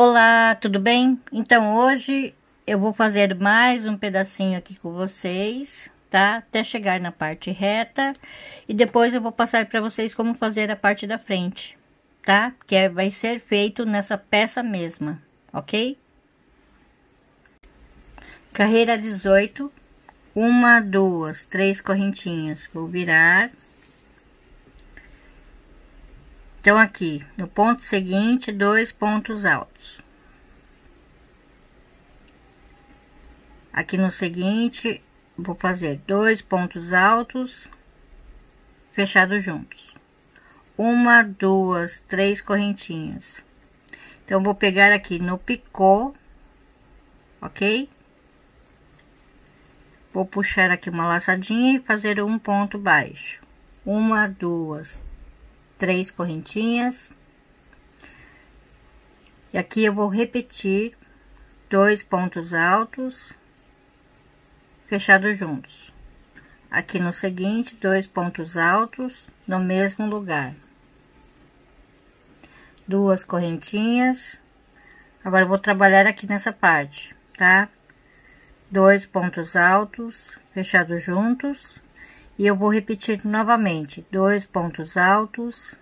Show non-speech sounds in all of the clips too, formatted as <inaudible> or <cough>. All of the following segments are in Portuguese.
Olá, tudo bem? Então hoje eu vou fazer mais um pedacinho aqui com vocês, tá? Até chegar na parte reta e depois eu vou passar para vocês como fazer a parte da frente, tá? Que é, vai ser feito nessa peça mesma, ok? Carreira 18, uma, duas, três correntinhas, vou virar então, aqui, no ponto seguinte, dois pontos altos. Aqui no seguinte, vou fazer dois pontos altos, fechados juntos. Uma, duas, três correntinhas. Então, vou pegar aqui no picô, ok? Vou puxar aqui uma laçadinha e fazer um ponto baixo. Uma, duas, três correntinhas. E aqui eu vou repetir dois pontos altos, fechados juntos. Aqui no seguinte, dois pontos altos no mesmo lugar. Duas correntinhas. Agora, vou trabalhar aqui nessa parte, tá? Dois pontos altos, fechados juntos e eu vou repetir novamente, dois pontos altos,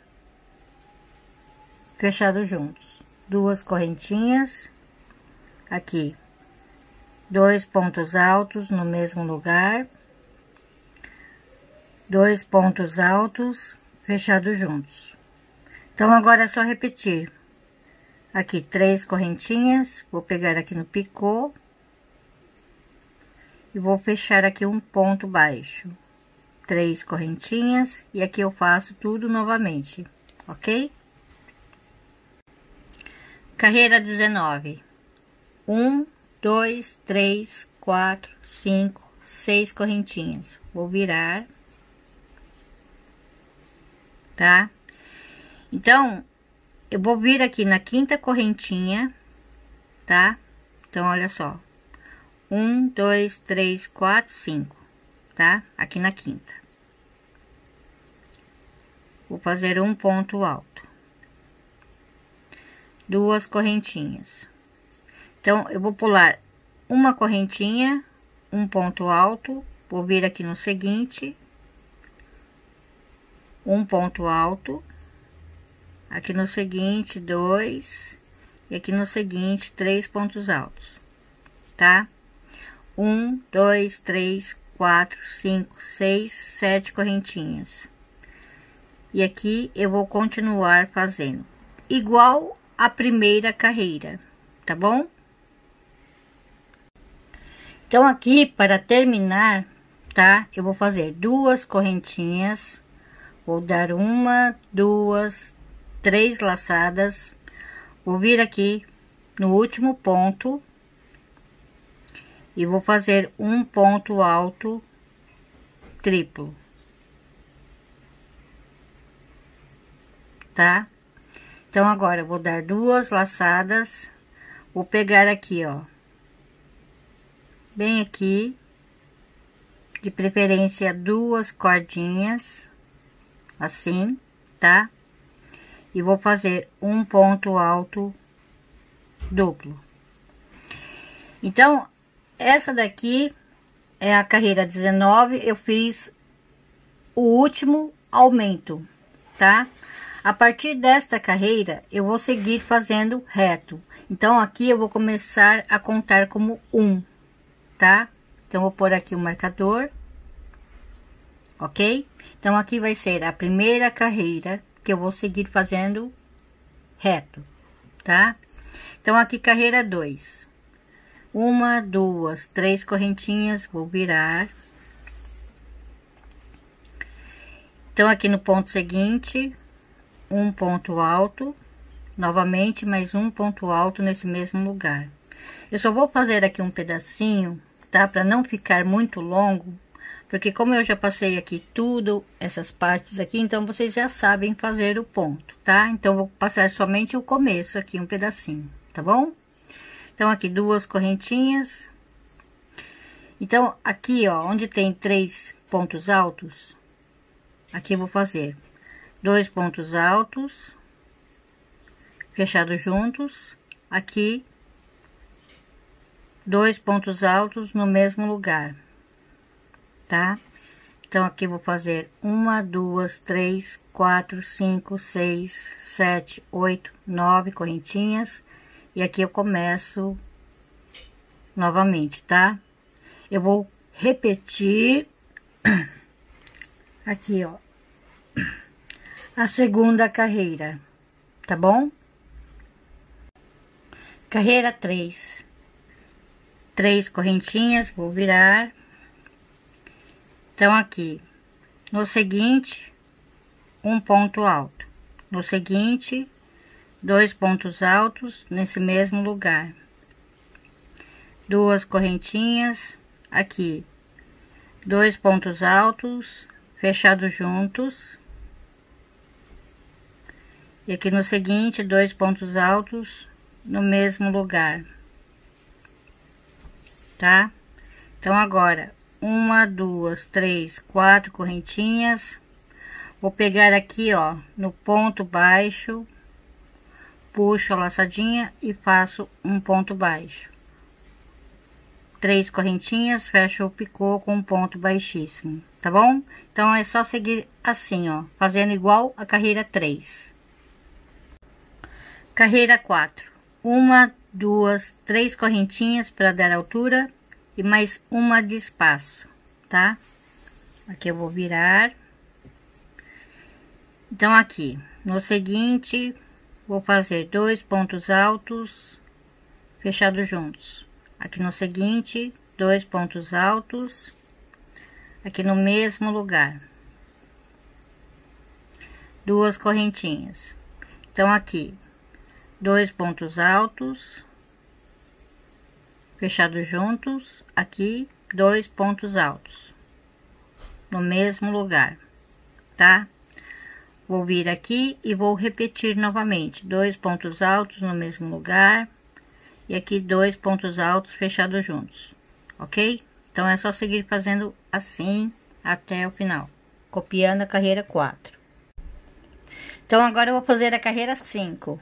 fechados juntos, duas correntinhas, aqui, dois pontos altos no mesmo lugar, dois pontos altos, fechados juntos. Então, agora é só repetir. Aqui, três correntinhas, vou pegar aqui no picô, e vou fechar aqui um ponto baixo três correntinhas e aqui eu faço tudo novamente, ok? Carreira 19. Um, dois, três, quatro, cinco, seis correntinhas. Vou virar. Tá? Então, eu vou vir aqui na quinta correntinha, tá? Então, olha só. Um, dois, três, quatro, cinco tá? Aqui na quinta. Vou fazer um ponto alto. Duas correntinhas. Então, eu vou pular uma correntinha, um ponto alto, vou vir aqui no seguinte, um ponto alto, aqui no seguinte, dois, e aqui no seguinte, três pontos altos, tá? Um, dois, três, quatro, cinco, seis, sete correntinhas. E aqui eu vou continuar fazendo igual a primeira carreira, tá bom? Então, aqui, para terminar, tá? Eu vou fazer duas correntinhas, vou dar uma, duas, três laçadas, vou vir aqui no último ponto e vou fazer um ponto alto triplo. Tá? Então, agora, eu vou dar duas laçadas, vou pegar aqui, ó, bem aqui, de preferência duas cordinhas, assim, tá? E vou fazer um ponto alto duplo. Então, essa daqui é a carreira 19, eu fiz o último aumento, tá? A partir desta carreira, eu vou seguir fazendo reto. Então, aqui eu vou começar a contar como um, tá? Então, vou pôr aqui o marcador, ok? Então, aqui vai ser a primeira carreira que eu vou seguir fazendo reto, tá? Então, aqui carreira 2 uma, duas, três correntinhas, vou virar. Então, aqui no ponto seguinte, um ponto alto, novamente mais um ponto alto nesse mesmo lugar. Eu só vou fazer aqui um pedacinho, tá? Para não ficar muito longo, porque como eu já passei aqui tudo, essas partes aqui, então vocês já sabem fazer o ponto, tá? Então, vou passar somente o começo aqui, um pedacinho, tá bom? Então, aqui duas correntinhas. Então, aqui, ó, onde tem três pontos altos, aqui eu vou fazer dois pontos altos, fechados juntos, aqui, dois pontos altos no mesmo lugar, tá? Então, aqui vou fazer uma, duas, três, quatro, cinco, seis, sete, oito, nove correntinhas. E aqui eu começo novamente, tá? Eu vou repetir <clears throat> aqui, ó, a segunda carreira, tá bom? Carreira três, três correntinhas, vou virar. Então, aqui, no seguinte, um ponto alto. No seguinte, dois pontos altos nesse mesmo lugar. Duas correntinhas aqui. Dois pontos altos, fechados juntos. E aqui no seguinte, dois pontos altos no mesmo lugar. Tá? Então, agora, uma, duas, três, quatro correntinhas Vou pegar aqui, ó, no ponto baixo, puxo a laçadinha e faço um ponto baixo. Três correntinhas, fecho o picô com um ponto baixíssimo, tá bom? Então, é só seguir assim, ó, fazendo igual a carreira 3. Carreira 4. Uma, duas, três correntinhas para dar altura e mais uma de espaço, tá? Aqui eu vou virar. Então, aqui, no seguinte, vou fazer dois pontos altos fechados juntos. Aqui no seguinte, dois pontos altos, aqui no mesmo lugar. Duas correntinhas. Então, aqui, dois pontos altos, fechados juntos, aqui, dois pontos altos, no mesmo lugar, tá? Vou vir aqui e vou repetir novamente, dois pontos altos no mesmo lugar, e aqui dois pontos altos fechados juntos, ok? Então, é só seguir fazendo assim até o final, copiando a carreira 4. Então, agora eu vou fazer a carreira 5.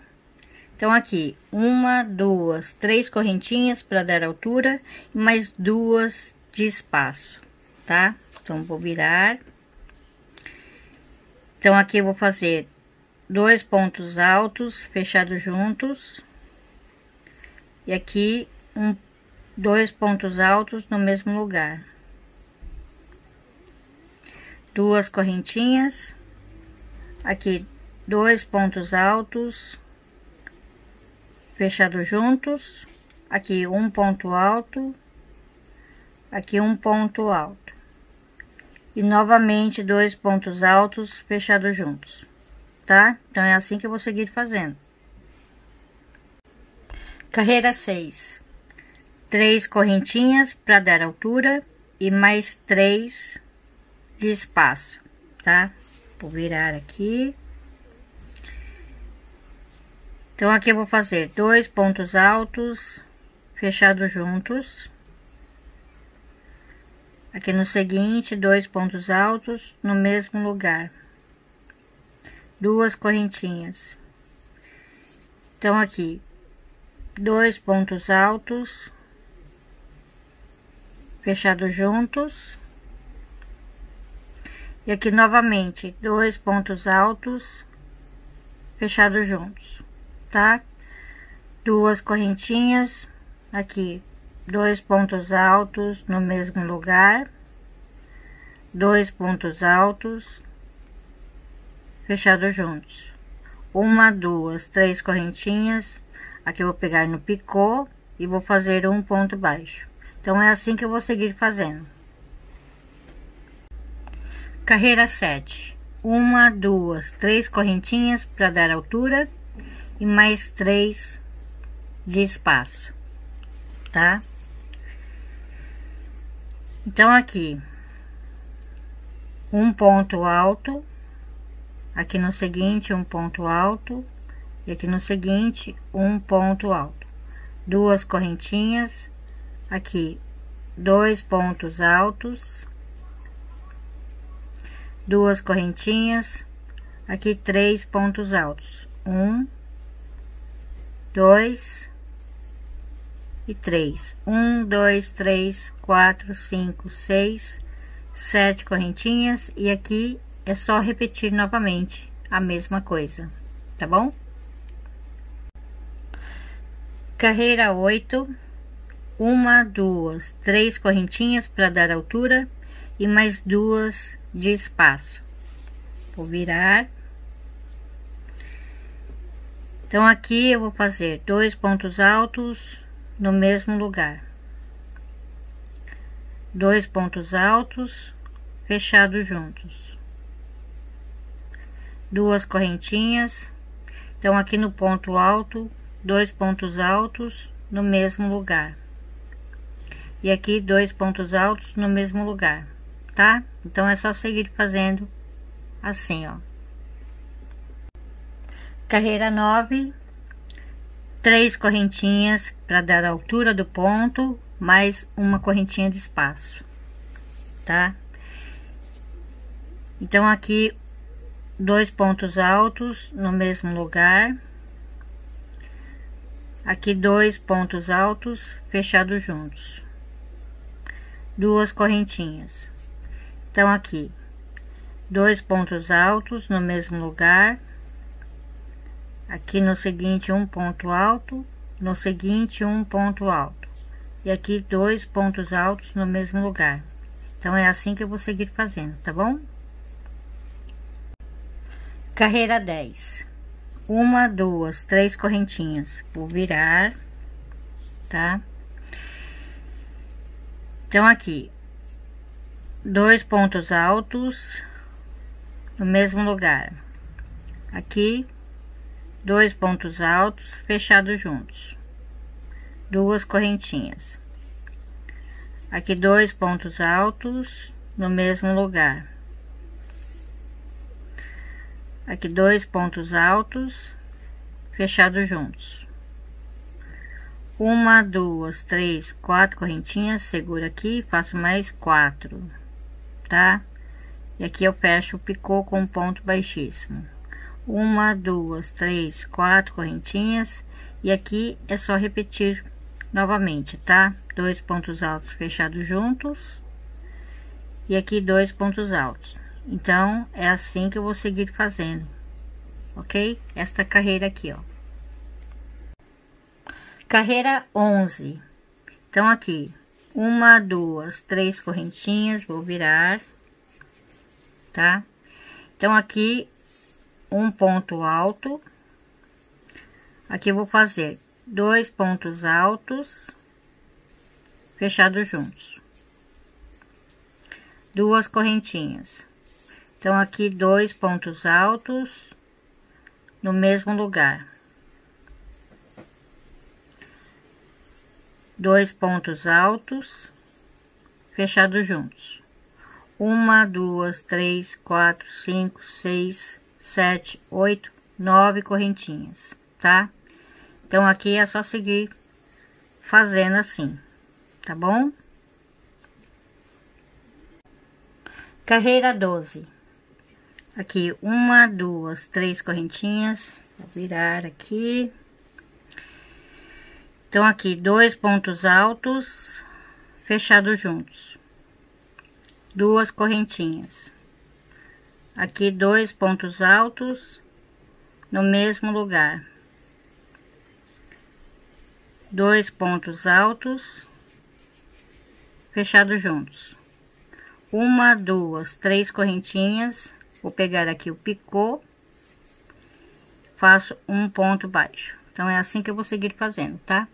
Então, aqui, uma, duas, três correntinhas para dar altura, mais duas de espaço, tá? Então, vou virar então, aqui eu vou fazer dois pontos altos fechados juntos. E aqui, um, dois pontos altos no mesmo lugar. Duas correntinhas. Aqui, dois pontos altos fechados juntos. Aqui, um ponto alto. Aqui, um ponto alto e novamente dois pontos altos fechados juntos, tá? Então, é assim que eu vou seguir fazendo. Carreira 6. Três correntinhas para dar altura e mais três de espaço, tá? Vou virar aqui. Então, aqui eu vou fazer dois pontos altos fechados juntos Aqui no seguinte, dois pontos altos no mesmo lugar. Duas correntinhas. Então, aqui, dois pontos altos, fechados juntos. E aqui novamente, dois pontos altos, fechados juntos, tá? Duas correntinhas, aqui, dois pontos altos no mesmo lugar, dois pontos altos fechados juntos, uma, duas, três correntinhas, aqui eu vou pegar no picô e vou fazer um ponto baixo. Então, é assim que eu vou seguir fazendo. Carreira 7. Uma, duas, três correntinhas para dar altura e mais três de espaço, tá? Então, aqui, um ponto alto, aqui no seguinte, um ponto alto, e aqui no seguinte, um ponto alto. Duas correntinhas, aqui, dois pontos altos, duas correntinhas, aqui três pontos altos. Um, dois, e três. Um, dois, três, quatro, cinco, seis, sete correntinhas e aqui é só repetir novamente a mesma coisa, tá bom? Carreira oito, uma, duas, três correntinhas para dar altura e mais duas de espaço. Vou virar. Então, aqui eu vou fazer dois pontos altos no mesmo lugar. Dois pontos altos fechados juntos. Duas correntinhas. Então, aqui no ponto alto, dois pontos altos no mesmo lugar. E aqui dois pontos altos no mesmo lugar, tá? Então, é só seguir fazendo assim, ó. Carreira nove, três correntinhas para dar a altura do ponto, mais uma correntinha de espaço, tá? Então, aqui, dois pontos altos no mesmo lugar. Aqui, dois pontos altos fechados juntos. Duas correntinhas. Então, aqui, dois pontos altos no mesmo lugar. Aqui no seguinte, um ponto alto, no seguinte, um ponto alto. E aqui, dois pontos altos no mesmo lugar. Então, é assim que eu vou seguir fazendo, tá bom? Carreira 10. Uma, duas, três correntinhas. Vou virar, tá? Então, aqui, dois pontos altos no mesmo lugar. Aqui, dois pontos altos fechados juntos. Duas correntinhas. Aqui, dois pontos altos no mesmo lugar. Aqui, dois pontos altos fechados juntos. Uma, duas, três, quatro correntinhas, segura aqui, faço mais quatro, tá? E aqui eu fecho o picô com um ponto baixíssimo. Uma, duas, três, quatro correntinhas. E aqui é só repetir novamente, tá? Dois pontos altos fechados juntos. E aqui dois pontos altos. Então, é assim que eu vou seguir fazendo, ok? Esta carreira aqui, ó. Carreira 11. Então, aqui, uma, duas, três correntinhas, vou virar tá? Então, aqui, um ponto alto. Aqui eu vou fazer dois pontos altos fechados juntos. Duas correntinhas. Então, aqui, dois pontos altos no mesmo lugar. Dois pontos altos fechados juntos uma, duas, três, quatro, cinco, seis, sete, oito, nove correntinhas, tá? Então, aqui é só seguir fazendo assim, tá bom? Carreira 12. Aqui, uma, duas, três correntinhas, vou virar aqui. Então, aqui, dois pontos altos, fechados juntos duas correntinhas. Aqui dois pontos altos no mesmo lugar. Dois pontos altos fechados juntos. Uma, duas, três correntinhas. Vou pegar aqui o picô. Faço um ponto baixo. Então, é assim que eu vou seguir fazendo, tá?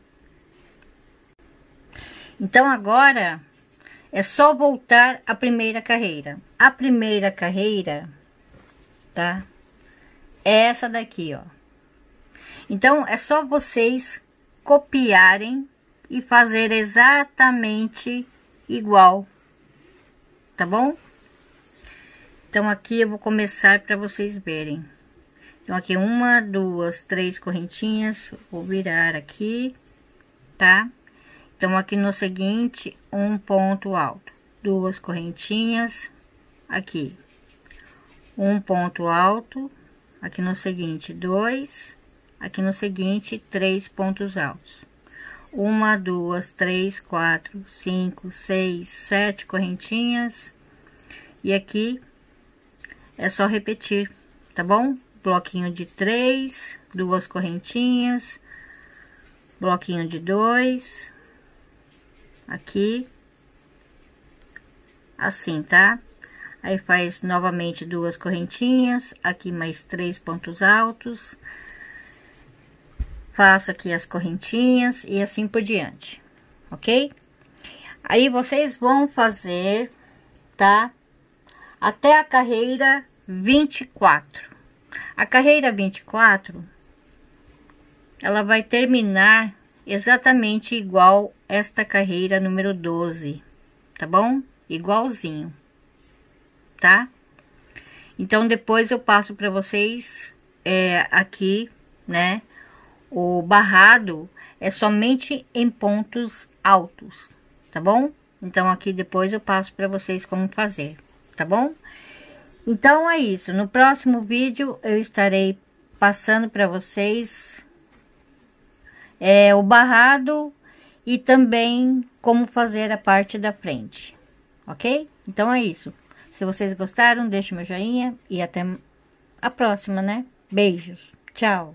Então, agora é só voltar à primeira carreira. A primeira carreira, tá? É essa daqui, ó. Então, é só vocês copiarem e fazer exatamente igual, tá bom? Então, aqui eu vou começar para vocês verem. Então, aqui uma, duas, três correntinhas, vou virar aqui, tá? Então, aqui no seguinte, um ponto alto, duas correntinhas, aqui, um ponto alto, aqui no seguinte, dois, aqui no seguinte, três pontos altos. uma, duas, três, quatro, cinco, seis, sete correntinhas. E aqui é só repetir, tá bom? Bloquinho de três, duas correntinhas, bloquinho de dois, aqui, assim, tá? Aí faz novamente duas correntinhas, aqui mais três pontos altos, faço aqui as correntinhas e assim por diante, ok? Aí vocês vão fazer, tá? Até a carreira 24. A carreira 24, ela vai terminar exatamente igual esta carreira número 12, tá bom? Igualzinho, tá? Então, depois eu passo para vocês é, aqui, né? O barrado é somente em pontos altos, tá bom? Então, aqui depois eu passo para vocês como fazer, tá bom? Então, é isso. No próximo vídeo, eu estarei passando para vocês é, o barrado e também como fazer a parte da frente, ok? Então, é isso. Se vocês gostaram, deixe meu joinha e até a próxima, né? Beijos. Tchau.